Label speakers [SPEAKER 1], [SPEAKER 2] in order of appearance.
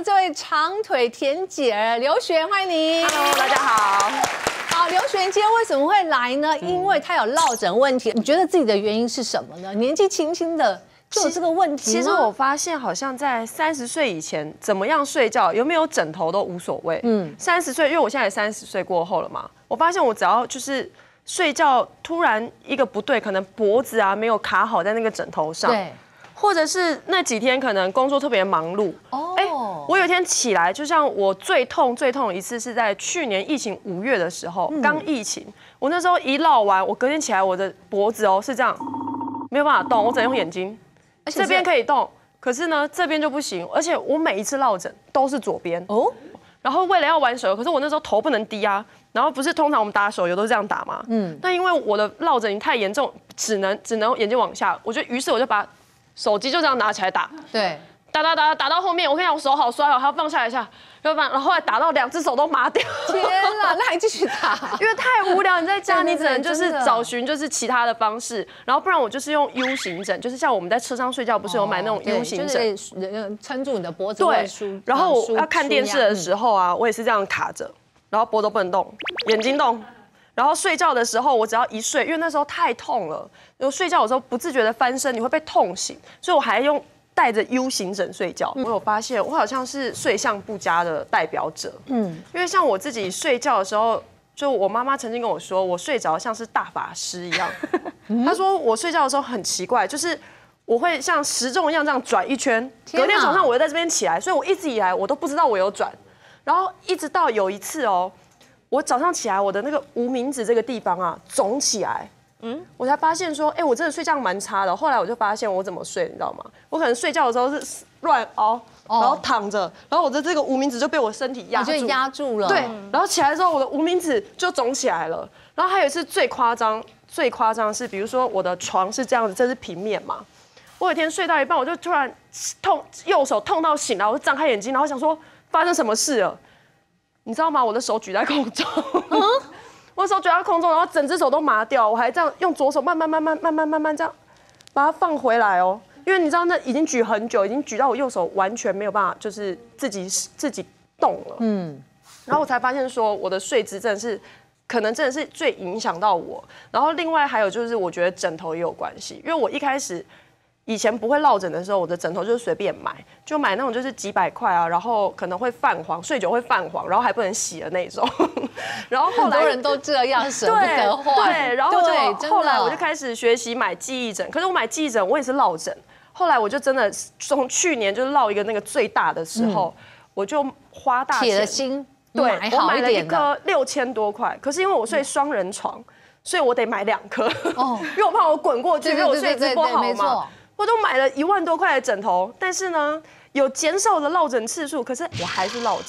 [SPEAKER 1] 们这位长腿甜姐儿刘璇，欢迎你。
[SPEAKER 2] Hello，大家好。
[SPEAKER 1] 好，刘璇今天为什么会来呢？因为她有落枕问题。你觉得自己的原因是什么呢？年纪轻轻的就有这个问题吗
[SPEAKER 2] 其实我发现，好像在三十岁以前，怎么样睡觉，有没有枕头都无所谓。嗯，三十岁，因为我现在也三十岁过后了嘛，我发现我只要就是睡觉突然一个不对，可能脖子啊没有卡好在那个枕头上，
[SPEAKER 1] 对
[SPEAKER 2] 或者是那几天可能工作特别忙碌。我有一天起来，就像我最痛最痛的一次是在去年疫情五月的时候，
[SPEAKER 1] 嗯。
[SPEAKER 2] 刚疫情，我那时候一落完，我隔天起来，我的脖子哦是这样，没有办法动，我只能用眼睛，这边可以动，可是呢这边就不行，而且我每一次落枕都是左边，
[SPEAKER 1] 哦，
[SPEAKER 2] 然后为了要玩手游，可是我那时候头不能低啊，然后不是通常我们打手游都是这样打吗？嗯，那因为我的落枕太严重，只能只能眼睛往下，我就于是我就把手机就这样拿起来打，
[SPEAKER 1] 对，
[SPEAKER 2] 打打打打到后面，我跟你讲，我手好酸哦，还要放下来一下，要不然，然后后来打到两只手都麻掉，
[SPEAKER 1] 天哪，那还继续打？
[SPEAKER 2] 因为太无聊，你在家你只能就是找寻就是其他的方式，然后不然我就是用 U 型枕，就是像我们在车上睡觉不是有买那种 U 型枕，
[SPEAKER 1] 哦就是呃撑住你的脖子
[SPEAKER 2] 对，然后我要看电视的时
[SPEAKER 1] 候，
[SPEAKER 2] 啊，我也是这样卡着，然后脖都不能动，眼睛动。然后睡觉的时候，我只要一睡，因为那时候太痛了，我睡觉的时候不自觉的翻身，你会被痛醒，所以我还用带着 U 型枕睡觉。我有发现，我好像是睡相不佳的代表者。嗯，因为像我自己睡觉的时候，就我妈妈曾经跟我说，我睡着像是大法师一样。她说我睡觉的时候很奇怪，就是我会像时钟一样这样转一圈，隔天早上我又在这边起来，所以我一直以来我都不知道我有转，然后一直到有一次哦，我早上起来我的那个无名指这个地方啊肿起来。嗯，我才发现说，哎、我真的睡觉蛮差的。后来我就发现我怎么睡，你知道吗？我可能睡觉的时候是乱凹，然后躺着，然后我的这个无名指就被我身体压住，
[SPEAKER 1] 压住了。
[SPEAKER 2] 对，然后起来之后，我的无名指就肿起来了。然后还有一次最夸张，最夸张的是，比如说我的床是这样子，这是平面嘛。我有一天睡到一半，我就突然痛，右手痛到醒了，我就张开眼睛，然后想说发生什么事了？你知道吗？我的手举在空中，我手举到空中，然后整只手都麻掉，我还这样用左手慢慢慢慢慢慢慢慢这样把它放回来哦。因为你知道那已经举很久，已经举到我右手完全没有办法，就是自己自己动了。嗯，然后我才发现说我的睡姿真的是。可能真的是最影响到我，然后另外还有就是，我觉得枕头也有关系，因为我一开始以前不会落枕的时候，我的枕头就是随便买，就买那种就是几百块啊，然后可能会泛黄，睡久会泛黄，然后还不能洗的那种。然后后来
[SPEAKER 1] 很多人都这样，舍不得换。
[SPEAKER 2] 对，然后就后来我就开始学习买记忆枕，可是我买记忆枕我也是落枕，后来我就真的从去年就落一个那个最大的时候，我就花大
[SPEAKER 1] 铁心
[SPEAKER 2] 对我买了一。颗六千多块，可是因为我睡双人床，所以我得买两颗，
[SPEAKER 1] 哦
[SPEAKER 2] 因为我怕我滚过去，因为我睡姿不好嘛。我都买了一万多块的枕头，但是呢，有减少了落枕次数，可是我还是落枕。